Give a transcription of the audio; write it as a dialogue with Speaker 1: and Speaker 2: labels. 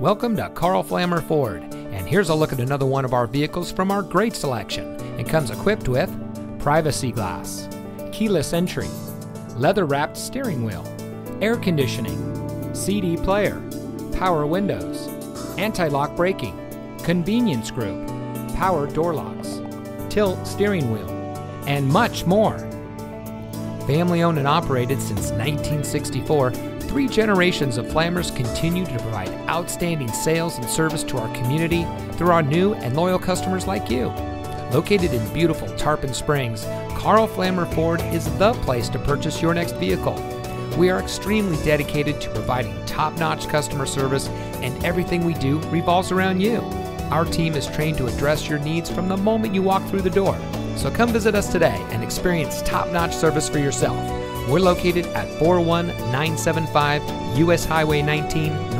Speaker 1: Welcome to Karl Flammer Ford, and here's a look at another one of our vehicles from our great selection. It comes equipped with privacy glass, keyless entry, leather wrapped steering wheel, air conditioning, CD player, power windows, anti lock braking, convenience group, power door locks, tilt steering wheel, and much more. Family owned and operated since 1964, three generations of Flammers continue to provide outstanding sales and service to our community through our new and loyal customers like you. Located in beautiful Tarpon Springs, Karl Flammer Ford is the place to purchase your next vehicle. We are extremely dedicated to providing top notch customer service, and everything we do revolves around you. Our team is trained to address your needs from the moment you walk through the door. So come visit us today and experience top notch service for yourself. We're located at 41975 US Highway 19,